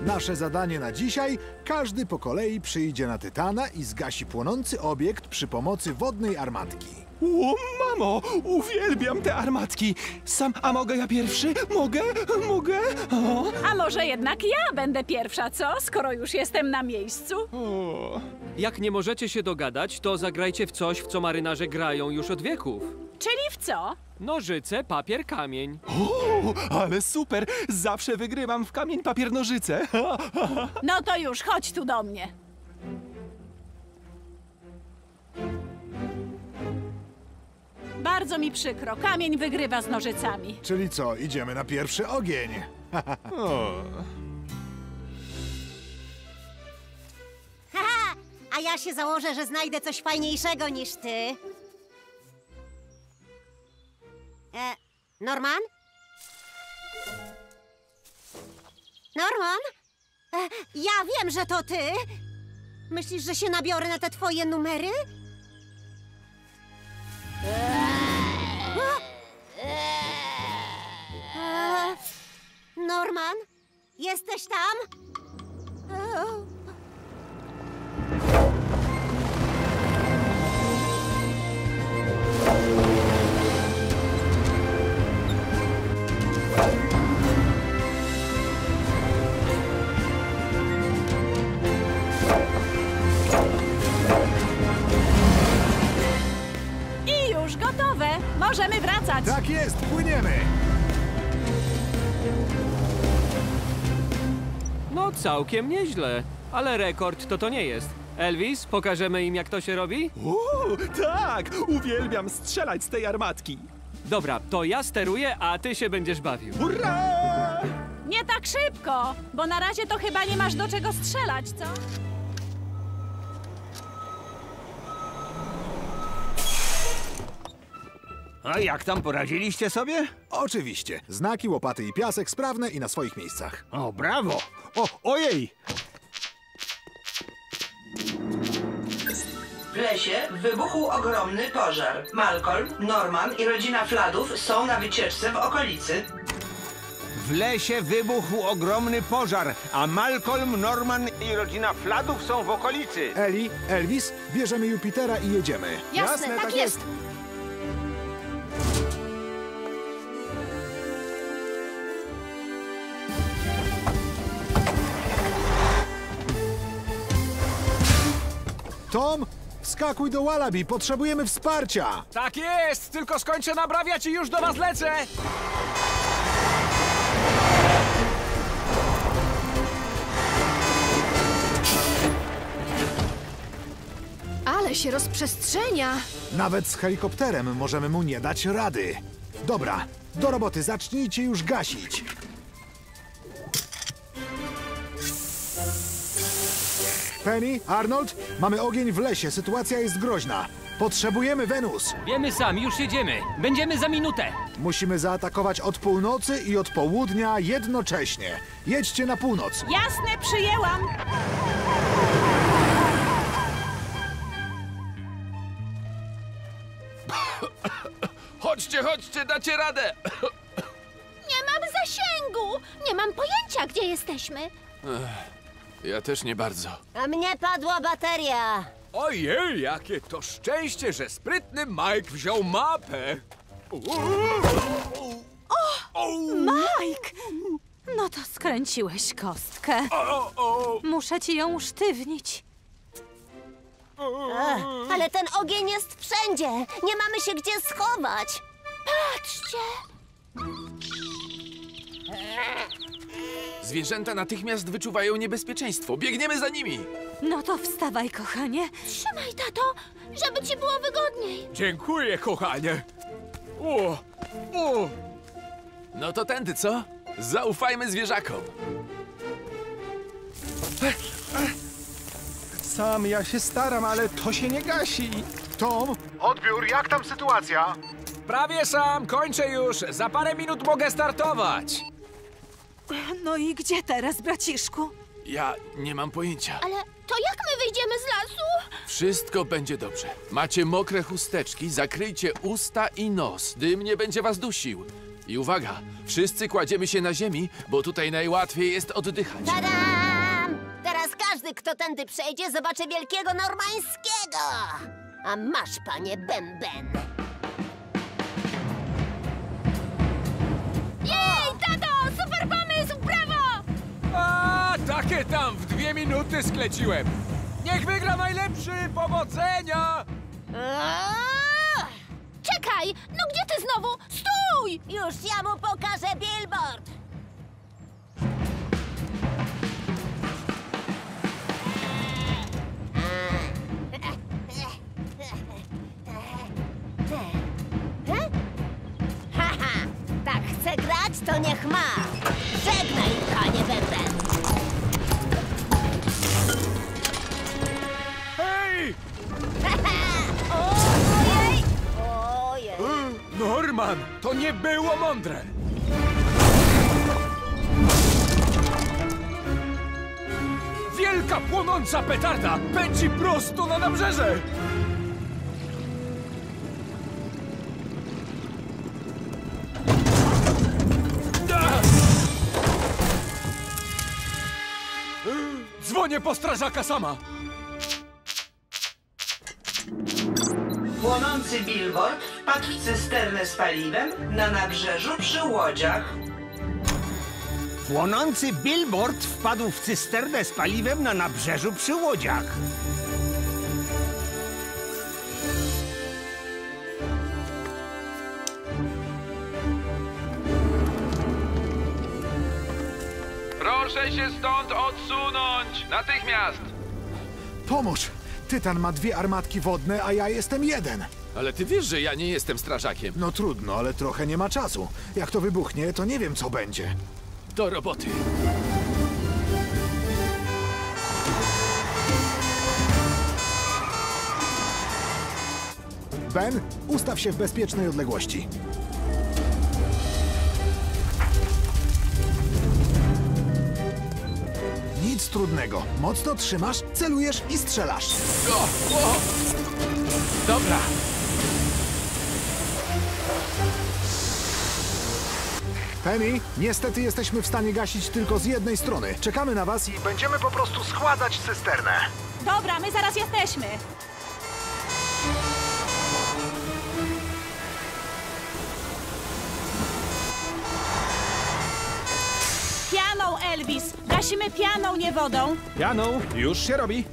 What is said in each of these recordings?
Nasze zadanie na dzisiaj: każdy po kolei przyjdzie na Tytana i zgasi płonący obiekt przy pomocy wodnej armatki. O, mamo, uwielbiam te armatki. Sam, a mogę ja pierwszy? Mogę? Mogę? O, A może jednak ja będę pierwsza, co? Skoro już jestem na miejscu? o. Jak nie możecie się dogadać, to zagrajcie w coś, w co marynarze grają już od wieków. Czyli w co? Nożyce, papier, kamień. o, ale super. Zawsze wygrywam w kamień papier nożyce. No to już, chodź tu do mnie. Bardzo mi przykro, kamień wygrywa z nożycami. Czyli co, idziemy na pierwszy ogień? O. Haha, a ja się założę, że znajdę coś fajniejszego niż ty. E, Norman? Norman? E, ja wiem, że to ty. Myślisz, że się nabiorę na te twoje numery? E, Norman? Jesteś tam? O. gotowe! Możemy wracać! Tak jest, płyniemy! No, całkiem nieźle. Ale rekord to to nie jest. Elvis, pokażemy im, jak to się robi? O, tak, uwielbiam strzelać z tej armatki. Dobra, to ja steruję, a ty się będziesz bawił. Hurra! Nie tak szybko, bo na razie to chyba nie masz do czego strzelać, co? A jak tam poradziliście sobie? Oczywiście, znaki, łopaty i piasek sprawne i na swoich miejscach. O, brawo! O, ojej! W lesie wybuchł ogromny pożar. Malcolm, Norman i rodzina Fladów są na wycieczce w okolicy. W lesie wybuchł ogromny pożar, a Malcolm, Norman i rodzina Fladów są w okolicy. Eli, Elvis, bierzemy Jupitera i jedziemy. Jasne, tak jest. Tom, wskakuj do Wallaby, potrzebujemy wsparcia! Tak jest! Tylko skończę nabrawiać i już do was lecę! Ale się rozprzestrzenia. Nawet z helikopterem możemy mu nie dać rady. Dobra, do roboty, zacznijcie już gasić. Penny, Arnold, mamy ogień w lesie, sytuacja jest groźna. Potrzebujemy Wenus. Wiemy sami, już jedziemy. Będziemy za minutę. Musimy zaatakować od północy i od południa jednocześnie. Jedźcie na północ. Jasne, przyjęłam! Chodźcie, chodźcie, dacie radę! Nie mam zasięgu. Nie mam pojęcia, gdzie jesteśmy. Ja też nie bardzo. A mnie padła bateria. Ojej, jakie to szczęście, że sprytny Mike wziął mapę! Mike! No to skręciłeś kostkę. O, o, Muszę ci ją usztywnić. Ech, ale ten ogień jest wszędzie. Nie mamy się gdzie schować. Patrzcie. Zwierzęta natychmiast wyczuwają niebezpieczeństwo. Biegniemy za nimi! No to wstawaj, kochanie. Trzymaj, tato, żeby ci było wygodniej. Dziękuję, kochanie! O, o. No to tędy, co? Zaufajmy zwierzakom. Sam ja się staram, ale to się nie gasi. Tom, odbiór, jak tam sytuacja? Prawie sam, kończę już. Za parę minut mogę startować. No i gdzie teraz, braciszku? Ja nie mam pojęcia. Ale to jak my wyjdziemy z lasu? Wszystko będzie dobrze. Macie mokre chusteczki, zakryjcie usta i nos. Dym nie będzie was dusił. I uwaga, wszyscy kładziemy się na ziemi, bo tutaj najłatwiej jest oddychać. Tadam! Teraz każdy, kto tędy przejdzie, zobaczy wielkiego normańskiego. A masz, panie Bęben. A, takie tam w dwie minuty skleciłem. Niech wygra najlepszy! Powodzenia! Czekaj! No gdzie ty znowu? Stój! Już ja mu pokażę billboard. Haha, tak chce grać, to niech ma. Norman, to nie było mądre! Wielka płonąca petarda pędzi prosto na nabrzeże! Dzwonię po strażaka sama! Płonący billboard wpadł w cysternę z paliwem na nabrzeżu przy łodziach. Płonący billboard wpadł w cysternę z paliwem na nabrzeżu przy łodziach. Proszę się stąd odsunąć! Natychmiast! Pomóż! Tytan ma dwie armatki wodne, a ja jestem jeden. Ale ty wiesz, że ja nie jestem strażakiem. No trudno, ale trochę nie ma czasu. Jak to wybuchnie, to nie wiem, co będzie. Do roboty. Ben, ustaw się w bezpiecznej odległości. Nic trudnego. Mocno trzymasz, celujesz i strzelasz. O, o! Dobra, Penny, niestety jesteśmy w stanie gasić tylko z jednej strony. Czekamy na was i będziemy po prostu składać cysternę. Dobra, my zaraz jesteśmy. Gasimy pianą, nie wodą. Janą, już się robi.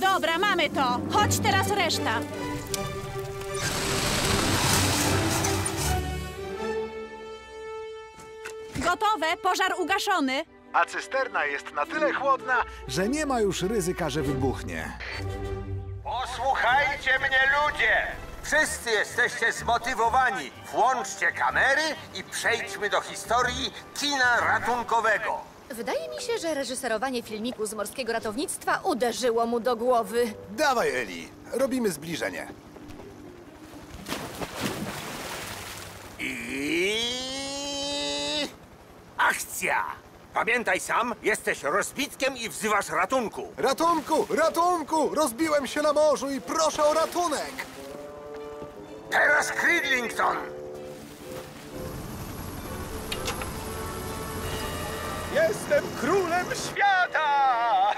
Dobra, mamy to. Chodź teraz reszta. Gotowe, pożar ugaszony. A cysterna jest na tyle chłodna, że nie ma już ryzyka, że wybuchnie. Posłuchajcie mnie, ludzie! Wszyscy jesteście zmotywowani. Włączcie kamery i przejdźmy do historii kina ratunkowego. Wydaje mi się, że reżyserowanie filmiku z morskiego ratownictwa uderzyło mu do głowy. Dawaj, Eli. Robimy zbliżenie. I... Akcja! Pamiętaj sam, jesteś rozbitkiem i wzywasz ratunku. Ratunku! Ratunku! Rozbiłem się na morzu i proszę o ratunek! Teraz Cridlington! Jestem królem świata!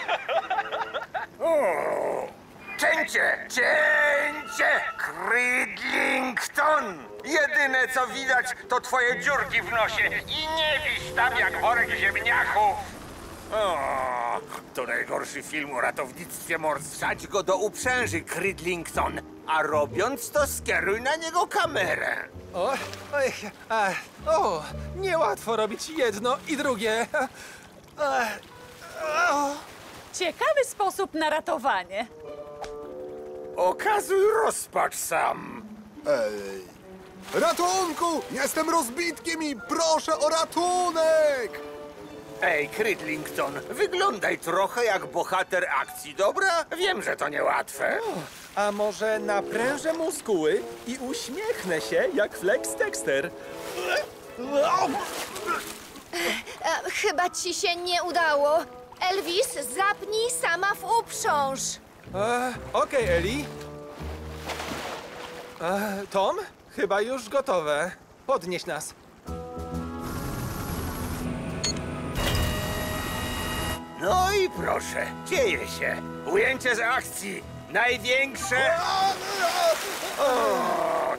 Cięcie! Cięcie! Cridlington! Jedyne co widać to twoje dziurki w nosie i nie wiś tam jak worek ziemniaków! O, to najgorszy film o ratownictwie morskim. Wsadź go do uprzęży, Cridlington, a robiąc to skieruj na niego kamerę. O, oj, a, o, niełatwo robić jedno i drugie. A, o. Ciekawy sposób na ratowanie. Okazuj rozpacz sam. Ratunku! Jestem rozbitkiem i proszę o ratunek! Ej, Cridlington, wyglądaj trochę jak bohater akcji, dobra? Wiem, że to niełatwe. A może naprężę muskuły i uśmiechnę się jak Flex Dexter? E, chyba ci się nie udało. Elvis, zapnij sama w uprząż. E, Okej, Eli. E, Tom? Chyba już gotowe. Podnieś nas. No i proszę, dzieje się. Ujęcie z akcji. Największe... O,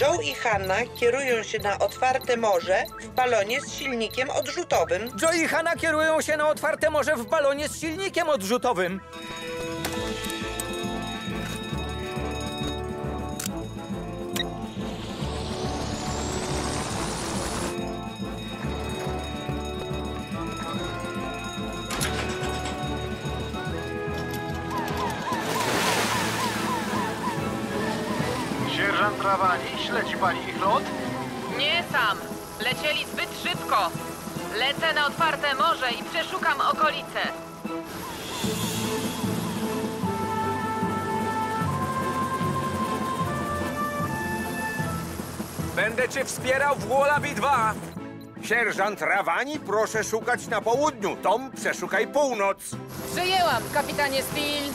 Joe i Hanna kierują się na otwarte morze w balonie z silnikiem odrzutowym. Joe i Hanna kierują się na otwarte morze w balonie z silnikiem odrzutowym. Sierżant Rawani, śledzi pani ich lot? Nie sam. Lecieli zbyt szybko. Lecę na otwarte morze i przeszukam okolice. Będę cię wspierał w Wallaby 2. Sierżant Rawani, proszę szukać na południu. Tom, przeszukaj północ. Przyjęłam, kapitanie Spill.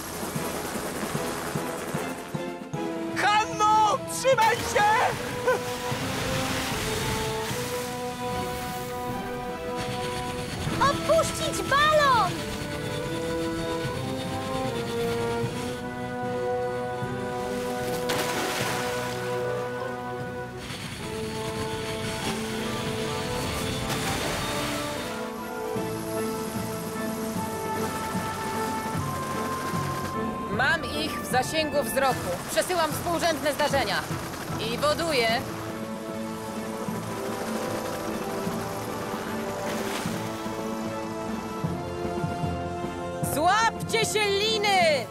Hanno, trzymaj się! Opuścić balon! Zasięgu wzroku. Przesyłam współrzędne zdarzenia. I woduję. Złapcie się liny!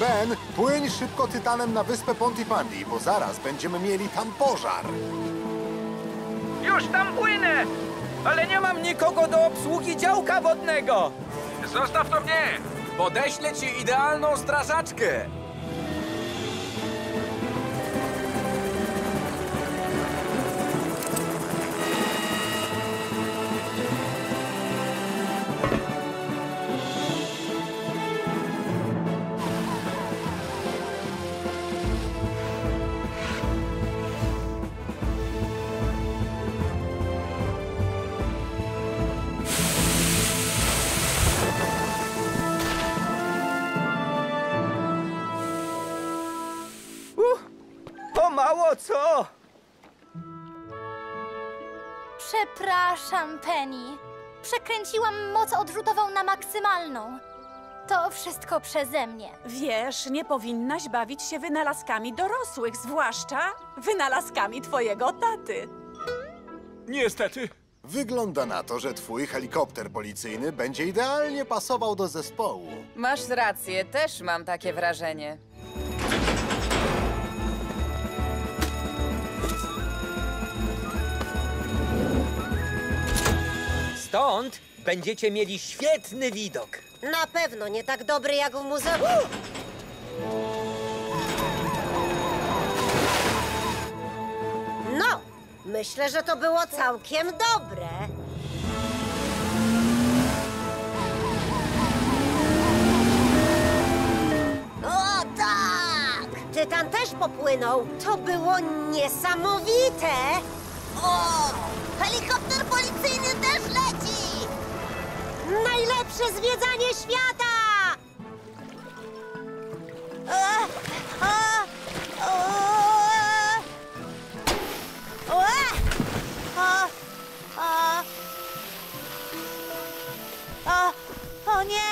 Ben, płyń szybko tytanem na wyspę Pontypandy, bo zaraz będziemy mieli tam pożar. Już tam płynę! Ale nie mam nikogo do obsługi działka wodnego! Zostaw to mnie! Podeślę ci idealną strażaczkę. Przekręciłam moc odrzutową na maksymalną. To wszystko przeze mnie. Wiesz, nie powinnaś bawić się wynalazkami dorosłych, zwłaszcza wynalazkami twojego taty. Niestety. Wygląda na to, że twój helikopter policyjny będzie idealnie pasował do zespołu. Masz rację, też mam takie wrażenie. Stąd będziecie mieli świetny widok. Na pewno nie tak dobry jak w muzeum. No, myślę, że to było całkiem dobre. O tak! Tytan też popłynął. To było niesamowite. O! Helikopter policyjny też leci! Najlepsze zwiedzanie świata! O, o, nie!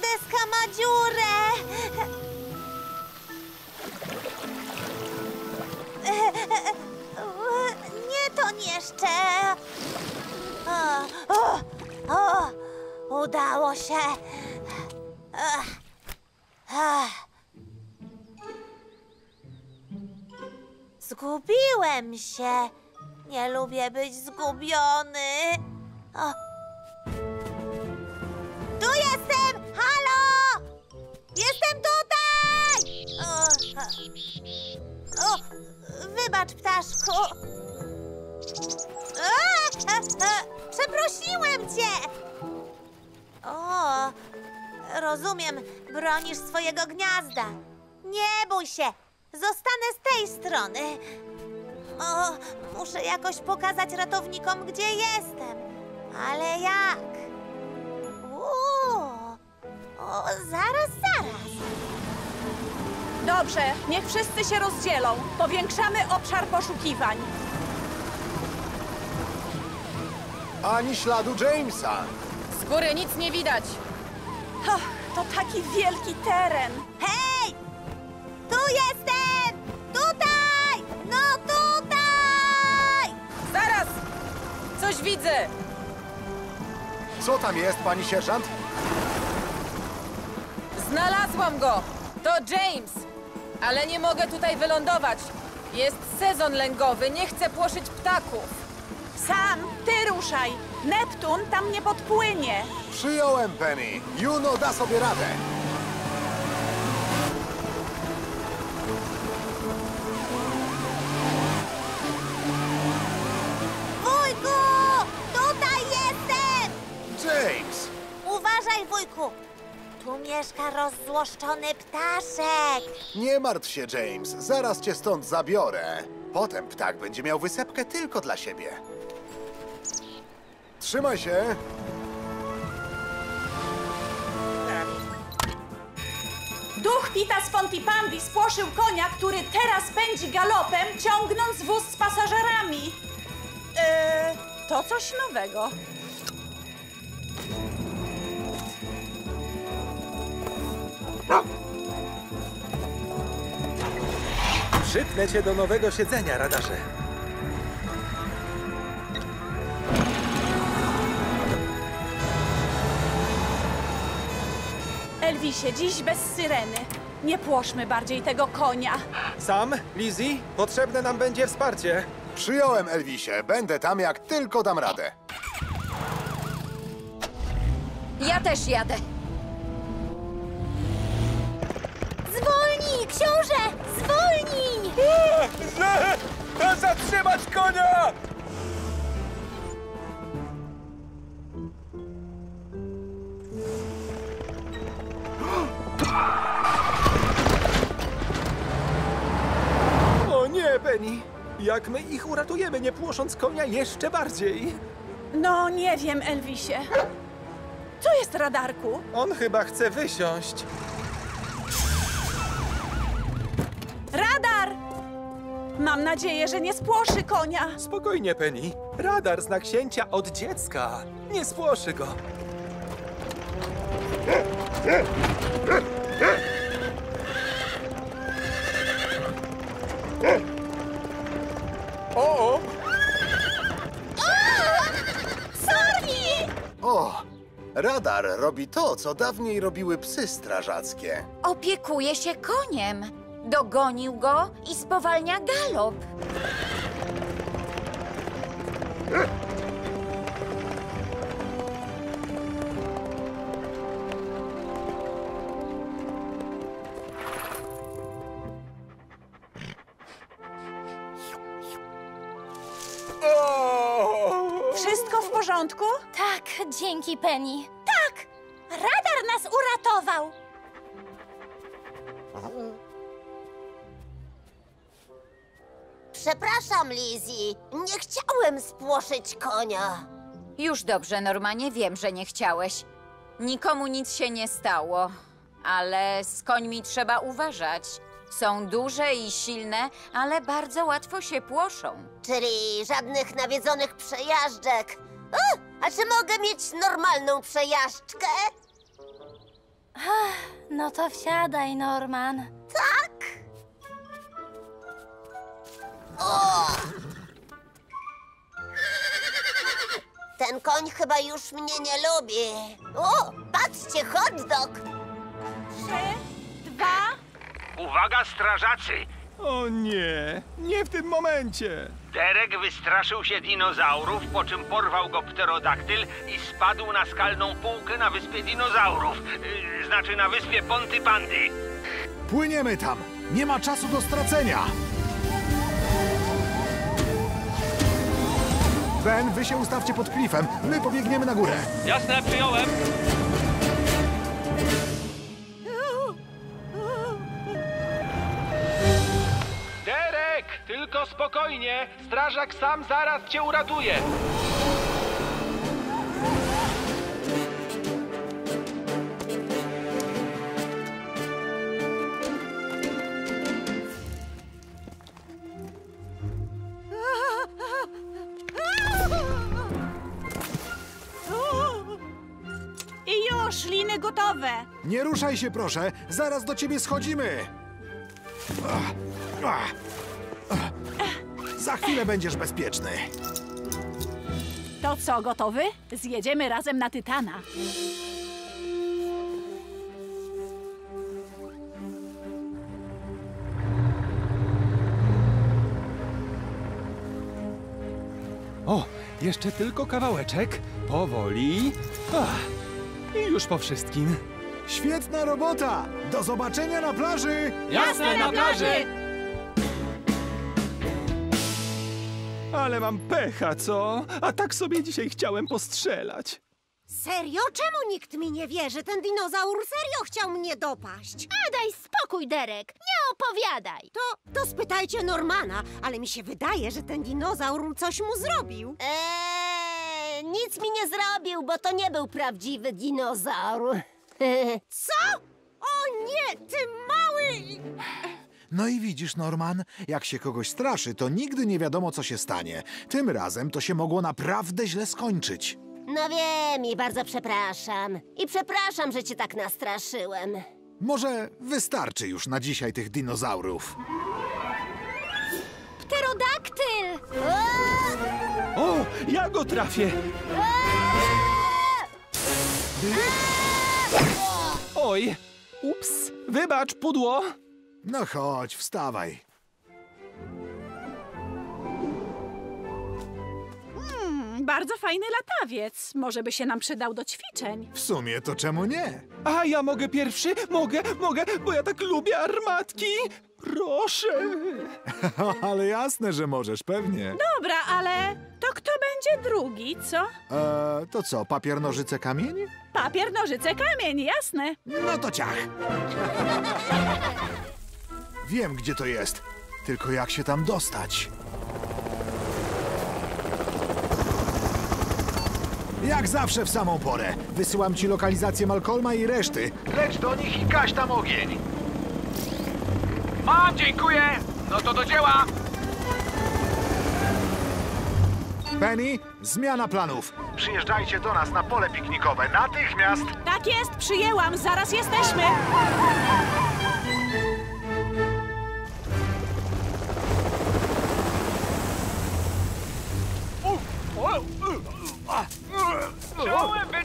Deska ma dziurę! Nie to jeszcze! O, o, o, udało się! Zgubiłem się. Nie lubię być zgubiony. O. Tu jestem! Halo! Jestem tutaj! O. O, wybacz, ptaszku. A, a, a, przeprosiłem cię. O, rozumiem, bronisz swojego gniazda. Nie bój się, zostanę z tej strony. O, muszę jakoś pokazać ratownikom, gdzie jestem. Ale jak? Uuu, o, zaraz, zaraz. Dobrze, niech wszyscy się rozdzielą. Powiększamy obszar poszukiwań. Ani śladu Jamesa. Z góry nic nie widać. To taki wielki teren. Hej! Tu jestem! Tutaj! No tutaj! Zaraz! Coś widzę! Co tam jest, pani sierżant? Znalazłam go! To James! Ale nie mogę tutaj wylądować. Jest sezon lęgowy, nie chcę płoszyć ptaków. Sam, ty ruszaj. Neptun tam nie podpłynie. Przyjąłem, Penny. Juno da sobie radę. Wujku! Tutaj jestem! James! Uważaj, wujku! Tu mieszka rozzłoszczony ptaszek. Nie martw się, James. Zaraz cię stąd zabiorę. Potem ptak będzie miał wysepkę tylko dla siebie. Trzymaj się. Duch Pita z Pontypandy spłoszył konia, który teraz pędzi galopem, ciągnąc wóz z pasażerami. Eee, to coś nowego. Przypnę cię do nowego siedzenia, radarze. Elvisie, dziś bez syreny. Nie płoszmy bardziej tego konia. Sam, Lizzie, potrzebne nam będzie wsparcie. Przyjąłem, Elvisie. Będę tam, jak tylko dam radę. Ja też jadę. Zwolnij, książę! Zwolnij! Zatrzymać konia! O nie, Penny! Jak my ich uratujemy, nie płosząc konia jeszcze bardziej? No, nie wiem, Elvisie. Co jest, radarku? On chyba chce wysiąść. Radar! Mam nadzieję, że nie spłoszy konia. Spokojnie, Penny. Radar zna księcia od dziecka. Nie spłoszy go. O! O, radar robi to, co dawniej robiły psy strażackie. Opiekuje się koniem. Dogonił go i spowalnia galop. Dzięki, Penny. Tak! Radar nas uratował! Przepraszam, Lizzie. Nie chciałem spłoszyć konia. Już dobrze, Normanie, wiem, że nie chciałeś. Nikomu nic się nie stało, ale z końmi trzeba uważać. Są duże i silne, ale bardzo łatwo się płoszą. Czyli żadnych nawiedzonych przejażdżek. O, a czy mogę mieć normalną przejażdżkę? No to wsiadaj, Norman. Tak? O! Ten koń chyba już mnie nie lubi. O, patrzcie, hot dog! Trzy, dwa... Uwaga, strażacy! O nie, nie w tym momencie! Derek wystraszył się dinozaurów, po czym porwał go pterodaktyl i spadł na skalną półkę na wyspie dinozaurów. Yy, znaczy na wyspie Ponty Pandy. Płyniemy tam! Nie ma czasu do stracenia! Ben, wy się ustawcie pod klifem. My pobiegniemy na górę. Jasne, przyjąłem. Spokojnie. Strażak sam zaraz cię uratuje. I już, liny gotowe. Nie ruszaj się, proszę. Zaraz do ciebie schodzimy. Ach, ach, ach. Za chwilę będziesz bezpieczny. To co, gotowy? Zjedziemy razem na Tytana. O, jeszcze tylko kawałeczek. Powoli. Ach, I już po wszystkim. Świetna robota! Do zobaczenia na plaży! Jasne, na plaży! Ale mam pecha, co? A tak sobie dzisiaj chciałem postrzelać. Serio? Czemu nikt mi nie wierzy? Ten dinozaur serio chciał mnie dopaść. A daj spokój, Derek. Nie opowiadaj. To, to spytajcie Normana, ale mi się wydaje, że ten dinozaur coś mu zrobił. Eee, nic mi nie zrobił, bo to nie był prawdziwy dinozaur. Co? O nie, ty mały... No i widzisz, Norman, jak się kogoś straszy, to nigdy nie wiadomo, co się stanie. Tym razem to się mogło naprawdę źle skończyć. No wiem i bardzo przepraszam. I przepraszam, że cię tak nastraszyłem. Może wystarczy już na dzisiaj tych dinozaurów. Pterodaktyl! O, ja go trafię! Oj, ups, wybacz, pudło. No chodź, wstawaj. Hmm, bardzo fajny latawiec. Może by się nam przydał do ćwiczeń. W sumie to czemu nie? A ja mogę pierwszy? Mogę, mogę, bo ja tak lubię armatki. Proszę. Ale jasne, że możesz, pewnie. Dobra, ale to kto będzie drugi, co? E, to co, papier, nożyce, kamień? Papier, nożyce, kamień, jasne. No to ciach. Wiem, gdzie to jest. Tylko jak się tam dostać? Jak zawsze w samą porę. Wysyłam ci lokalizację Malcolma i reszty. Leć do nich i gaś tam ogień. Mam, dziękuję. No to do dzieła. Penny, zmiana planów. Przyjeżdżajcie do nas na pole piknikowe natychmiast. Tak jest, przyjęłam, zaraz jesteśmy.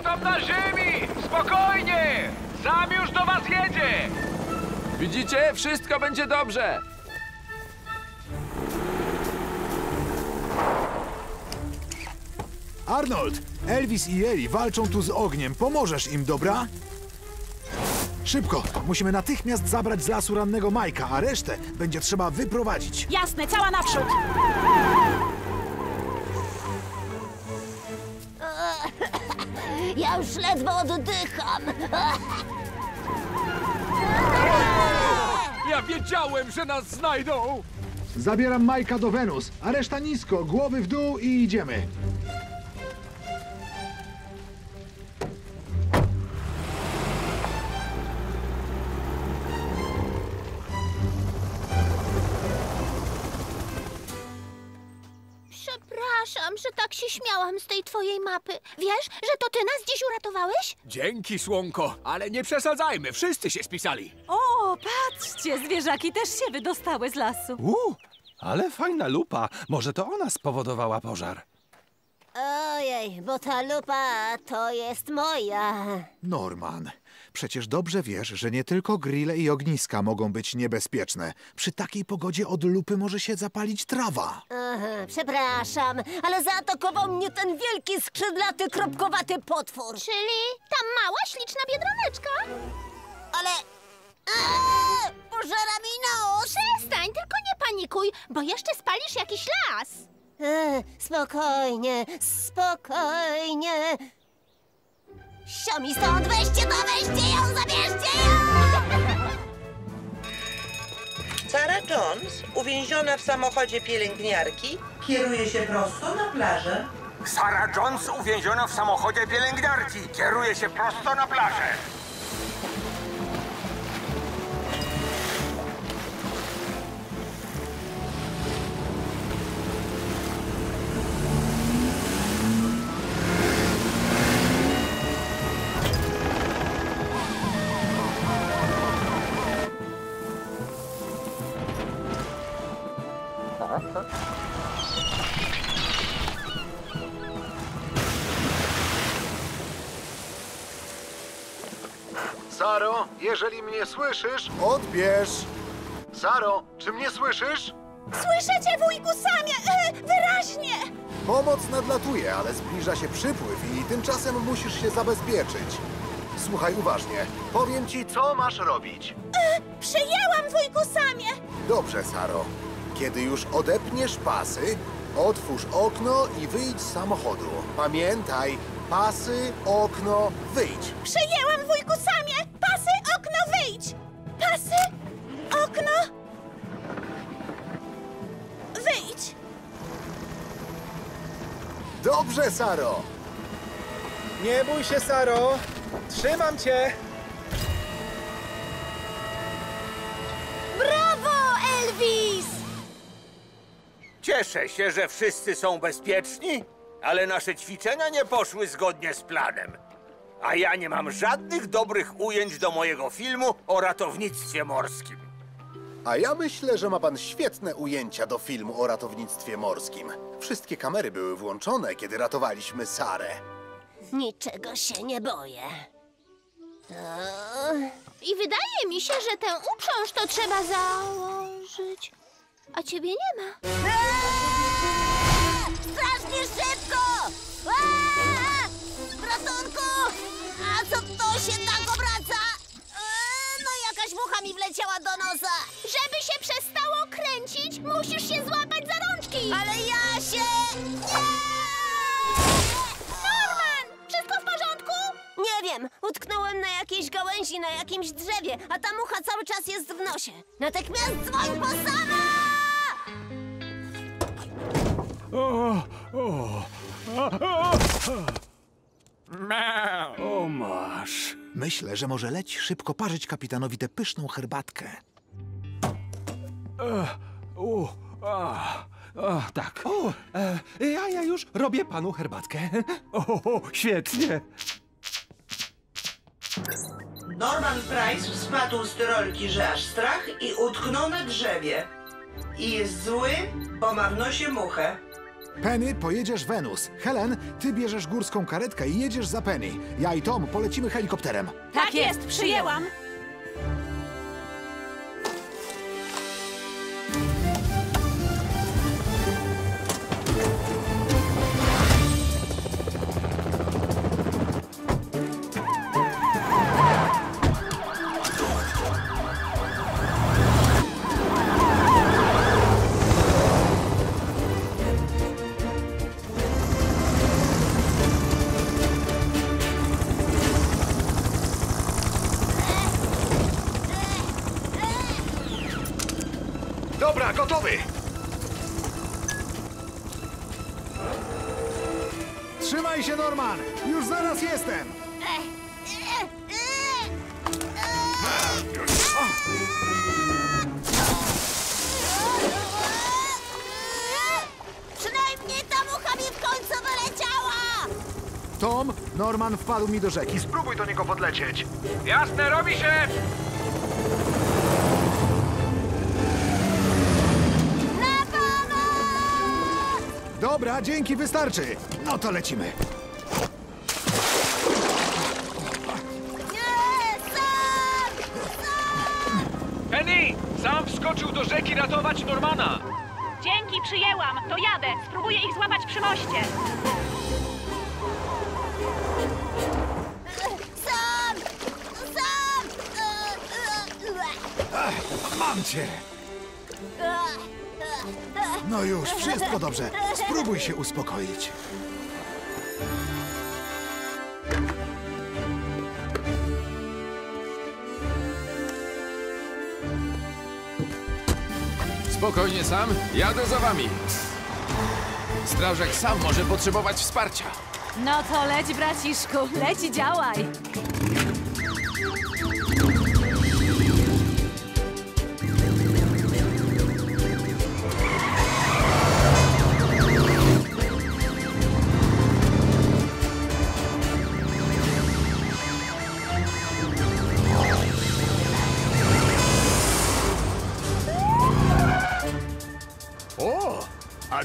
Tam na ziemi! Spokojnie! Sam już do was jedzie! Widzicie? Wszystko będzie dobrze. Arnold, Elvis i Eli walczą tu z ogniem. Pomożesz im, dobra? Szybko, musimy natychmiast zabrać z lasu rannego Majka, a resztę będzie trzeba wyprowadzić. Jasne, cała naprzód. Już ledwo oddycham. Ja wiedziałem, że nas znajdą. Zabieram Majka do Wenus, a reszta nisko, głowy w dół i idziemy. Twojej mapy. Wiesz, że to ty nas dziś uratowałeś? Dzięki, Słonko, ale nie przesadzajmy, wszyscy się spisali. O, patrzcie, zwierzaki też się wydostały z lasu. U, ale fajna lupa. Może to ona spowodowała pożar. Ojej, bo ta lupa to jest moja. Norman, przecież dobrze wiesz, że nie tylko grille i ogniska mogą być niebezpieczne. Przy takiej pogodzie od lupy może się zapalić trawa. Aha, przepraszam, ale zaatakował mnie ten wielki, skrzydlaty, kropkowaty potwór. Czyli ta mała, śliczna biedroneczka? Ale... Eee, pożera mi nos! Przestań, tylko nie panikuj, bo jeszcze spalisz jakiś las. E, spokojnie, spokojnie. Siomi stąd, weźcie to, weźcie ją, zabierzcie ją! Sarah Jones, uwięziona w samochodzie pielęgniarki, Kieruje się prosto na plażę. Sarah Jones uwięziona w samochodzie pielęgniarki. Kieruje się prosto na plażę. Słyszysz... Odbierz! Saro, czy mnie słyszysz? Słyszę cię, wujku Samie, e, wyraźnie! Pomoc nadlatuje, ale zbliża się przypływ i tymczasem musisz się zabezpieczyć. Słuchaj uważnie. Powiem ci, Co masz robić? E, przyjęłam, wujku Samie! Dobrze, Saro. Kiedy już odepniesz pasy, otwórz okno i wyjdź z samochodu. Pamiętaj, pasy, okno, wyjdź. Przyjęłam, wujku Samie! Pasy, okno, wyjdź! Pasy, okno, wyjdź! Dobrze, Saro. Nie bój się, Saro. Trzymam cię. Brawo, Elvis! Cieszę się, że wszyscy są bezpieczni, ale nasze ćwiczenia nie poszły zgodnie z planem. A ja nie mam żadnych dobrych ujęć do mojego filmu o ratownictwie morskim. A ja myślę, że ma pan świetne ujęcia do filmu o ratownictwie morskim. Wszystkie kamery były włączone, kiedy ratowaliśmy Sarę. Niczego się nie boję. I wydaje mi się, że tę uprząż to trzeba założyć. A ciebie nie ma. Strasznie szybko! Mi wleciała do nosa. Żeby się przestało kręcić, musisz się złapać za rączki. Ale ja się... Norman, wszystko w porządku? Nie wiem, utknąłem na jakiejś gałęzi, na jakimś drzewie, a ta mucha cały czas jest w nosie. Natychmiast dzwoń po sama! O, o, O, masz. Myślę, że może leć szybko parzyć kapitanowi tę pyszną herbatkę. O, a, a, tak. O, e, ja, ja już robię panu herbatkę. O, świetnie. Norman Price spadł z tyrolki, że aż strach i utknął na drzewie. I jest zły, bo ma w nosie muchę. Penny, pojedziesz Wenus. Helen, ty bierzesz górską karetkę i jedziesz za Penny. Ja i Tom polecimy helikopterem. Tak jest, przyjęłam! Wpadł mi do rzeki. Spróbuj do niego podlecieć. Jasne, robi się! Dobra, dzięki, wystarczy. No to lecimy. Penny! Sam wskoczył do rzeki ratować Normana! Dzięki, przyjęłam. To jadę. Spróbuję ich złapać przy moście. Cię! No już, wszystko dobrze. Spróbuj się uspokoić. Spokojnie, Sam. Jadę za wami. Strażak sam może potrzebować wsparcia. No to leć, braciszku, leć i działaj.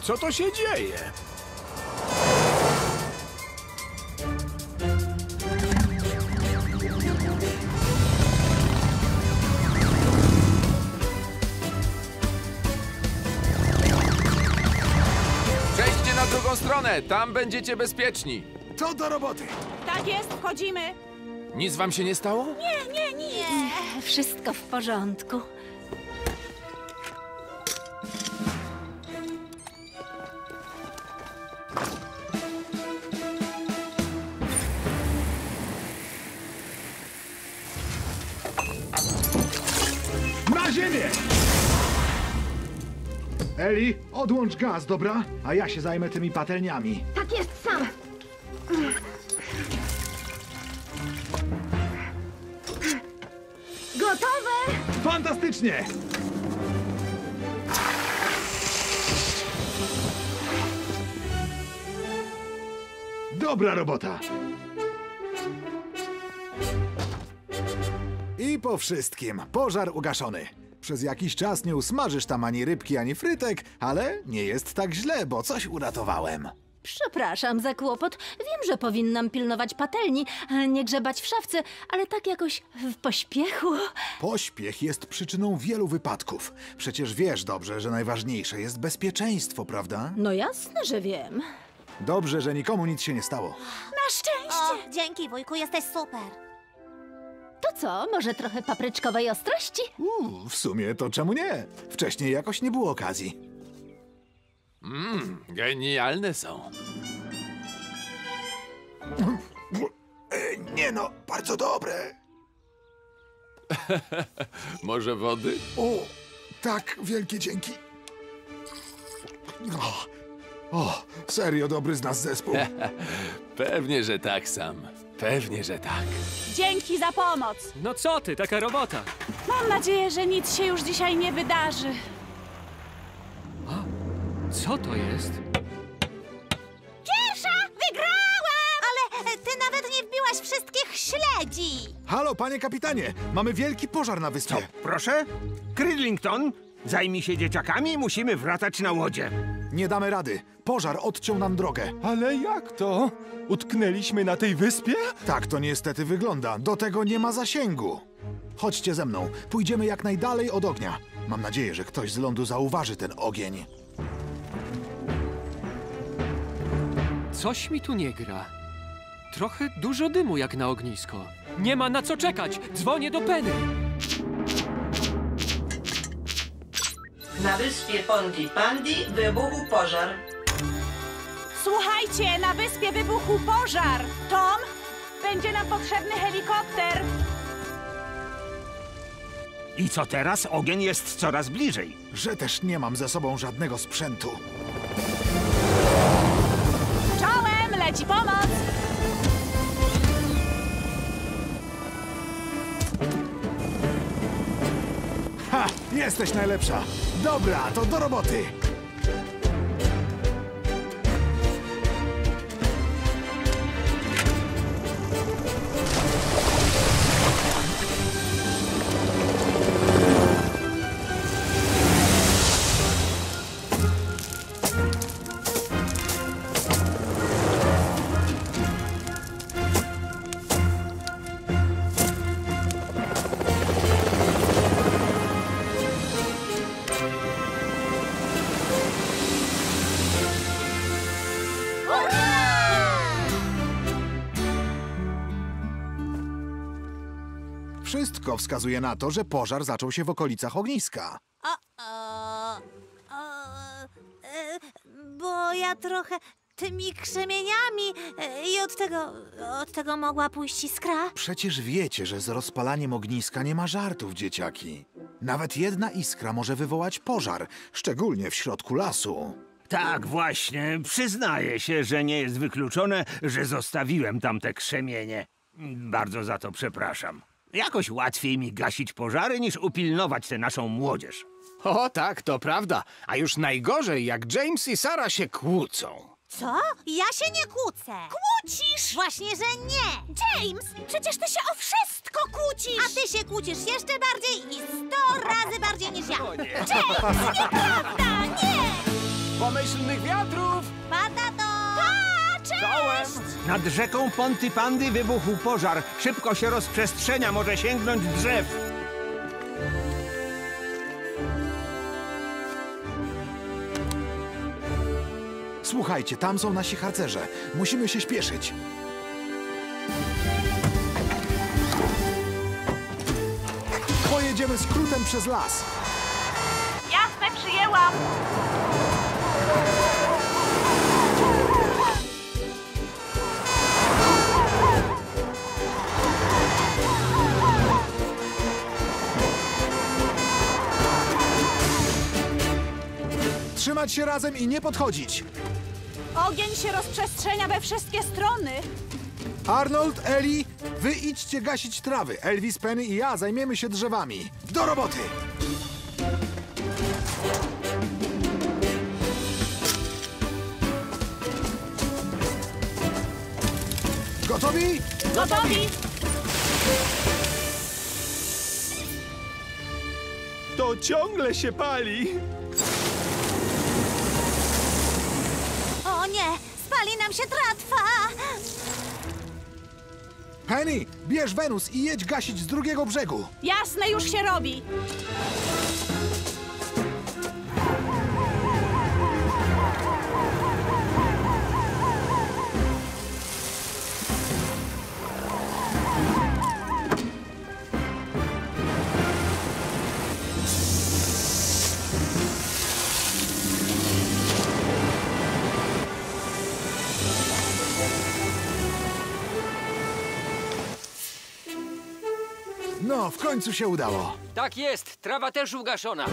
Co to się dzieje? Przejdźcie na drugą stronę, tam będziecie bezpieczni. To do roboty. Tak jest, wchodzimy. Nic wam się nie stało? Nie, nie, nic. Wszystko w porządku. Eli, odłącz gaz, dobra? A ja się zajmę tymi patelniami. Tak jest, sam. Gotowe! Fantastycznie! Dobra robota. I po wszystkim. Pożar ugaszony. Przez jakiś czas nie usmażysz tam ani rybki, ani frytek, ale nie jest tak źle, bo coś uratowałem. Przepraszam za kłopot. Wiem, że powinnam pilnować patelni, a nie grzebać w szafce, ale tak jakoś w pośpiechu. Pośpiech jest przyczyną wielu wypadków. Przecież wiesz dobrze, że najważniejsze jest bezpieczeństwo, prawda? No jasne, że wiem. Dobrze, że nikomu nic się nie stało. Na szczęście! O, dzięki, wujku, jesteś super. To co, może trochę papryczkowej ostrości? Uuu, w sumie to czemu nie? Wcześniej jakoś nie było okazji. Mmm, genialne są. E, nie no, bardzo dobre. Może wody? O, tak, wielkie dzięki. O, o serio dobry z nas zespół. Pewnie, że tak, Sam. Pewnie, że tak. Dzięki za pomoc. No co ty, taka robota. Mam nadzieję, że nic się już dzisiaj nie wydarzy. Co to jest? Pierwsza! Wygrałam! Ale e, ty nawet nie wbiłaś wszystkich śledzi. Halo, panie kapitanie, mamy wielki pożar na wyspie. Proszę? Cridlington, zajmij się dzieciakami, musimy wracać na łodzie. Nie damy rady. Pożar odciął nam drogę. Ale jak to? Utknęliśmy na tej wyspie? Tak to niestety wygląda. Do tego nie ma zasięgu. Chodźcie ze mną. Pójdziemy jak najdalej od ognia. Mam nadzieję, że ktoś z lądu zauważy ten ogień. Coś mi tu nie gra. Trochę dużo dymu jak na ognisko. Nie ma na co czekać. Dzwonię do Penny. Na wyspie Pontypandy wybuchł pożar. Słuchajcie, na wyspie wybuchł pożar. Tom, będzie nam potrzebny helikopter. I co teraz? Ogień jest coraz bliżej. Że też nie mam ze sobą żadnego sprzętu. Czołem, leci pomoc. Ha! Jesteś najlepsza. Dobra, to do roboty. Wskazuje na to, że pożar zaczął się w okolicach ogniska. O, o, o, bo ja trochę tymi krzemieniami e, i od tego, od tego mogła pójść iskra. Przecież wiecie, że z rozpalaniem ogniska nie ma żartów, dzieciaki. Nawet jedna iskra może wywołać pożar, szczególnie w środku lasu. Tak, właśnie. Przyznaję się, że nie jest wykluczone, że zostawiłem tam te krzemienie. Bardzo za to przepraszam. Jakoś łatwiej mi gasić pożary, niż upilnować tę naszą młodzież. O tak, to prawda. A już najgorzej, jak James i Sara się kłócą. Co? Ja się nie kłócę. Kłócisz! Właśnie, że nie. James, przecież ty się o wszystko kłócisz. A ty się kłócisz jeszcze bardziej i sto razy bardziej niż ja. O nie. James, nieprawda, nie! Pomyślnych wiatrów! Pa, tato! Czołem! Nad rzeką Pontypandy wybuchł pożar. Szybko się rozprzestrzenia, może sięgnąć drzew. Słuchajcie, tam są nasi harcerze. Musimy się śpieszyć. Pojedziemy skrótem przez las. Jasne, przyjęłam. Trzymać się razem i nie podchodzić. Ogień się rozprzestrzenia we wszystkie strony. Arnold, Eli, wy idźcie gasić trawy. Elvis, Penny i ja zajmiemy się drzewami. Do roboty! Gotowi? Gotowi? To ciągle się pali. O nie, spali nam się tratwa. Penny, bierz Wenus i jedź gasić z drugiego brzegu. Jasne, już się robi. Końcu się udało. Tak jest, trawa też ugaszona.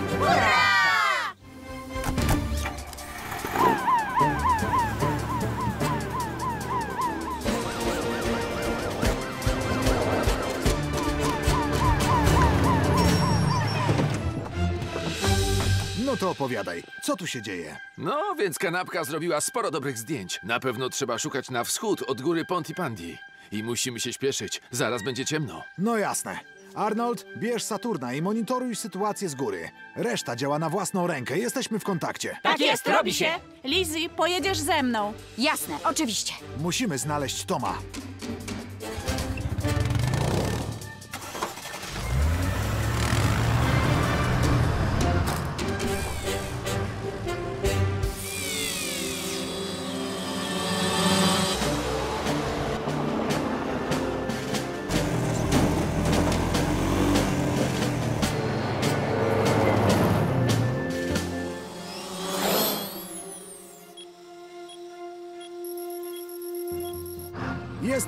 No to opowiadaj, co tu się dzieje? No, więc kanapka zrobiła sporo dobrych zdjęć. Na pewno trzeba szukać na wschód od góry Pontypandy. I musimy się śpieszyć, zaraz będzie ciemno. No jasne. Arnold, bierz Saturna i monitoruj sytuację z góry. Reszta działa na własną rękę, jesteśmy w kontakcie. Tak jest, robi się. Lizzie, pojedziesz ze mną. Jasne, oczywiście. Musimy znaleźć Toma.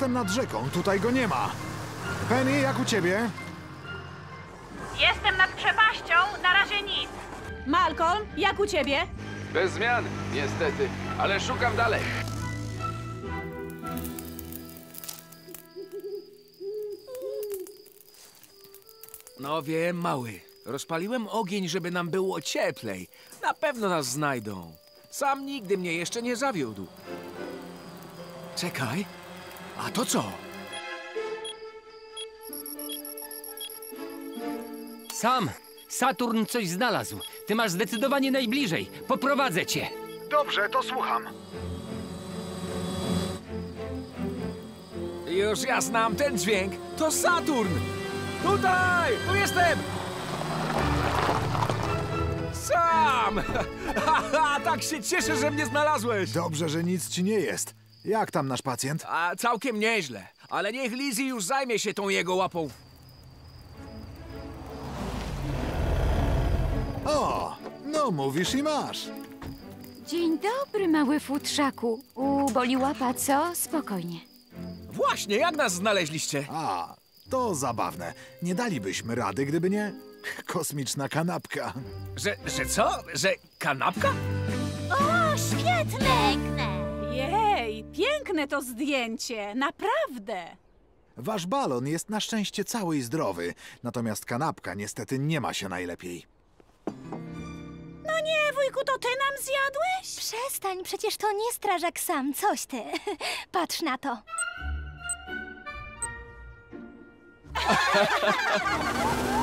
Jestem nad rzeką, tutaj go nie ma. Penny, jak u ciebie? Jestem nad przepaścią, na razie nic. Malcolm, jak u ciebie? Bez zmian, niestety, ale szukam dalej. No wiem, mały. Rozpaliłem ogień, żeby nam było cieplej. Na pewno nas znajdą. Sam nigdy mnie jeszcze nie zawiódł. Czekaj. A to co? Sam, Saturn coś znalazł. Ty masz zdecydowanie najbliżej. Poprowadzę cię. Dobrze, to słucham. Już ja znam ten dźwięk. To Saturn! Tutaj! Tu jestem! Sam! Haha, tak się cieszę, że mnie znalazłeś! Dobrze, że nic ci nie jest. Jak tam nasz pacjent? A całkiem nieźle, ale niech Lizzie już zajmie się tą jego łapą. O, no mówisz i masz. Dzień dobry, mały futrzaku. U, boli łapa, co? Spokojnie. Właśnie, jak nas znaleźliście? A, to zabawne. Nie dalibyśmy rady, gdyby nie kosmiczna kanapka. Że, że co? Że kanapka? O, świetne! Jej, piękne to zdjęcie, naprawdę. Wasz balon jest na szczęście cały i zdrowy, natomiast kanapka niestety nie ma się najlepiej. No nie, wujku, to ty nam zjadłeś? Przestań, przecież to nie strażak sam, coś ty. Patrz na to.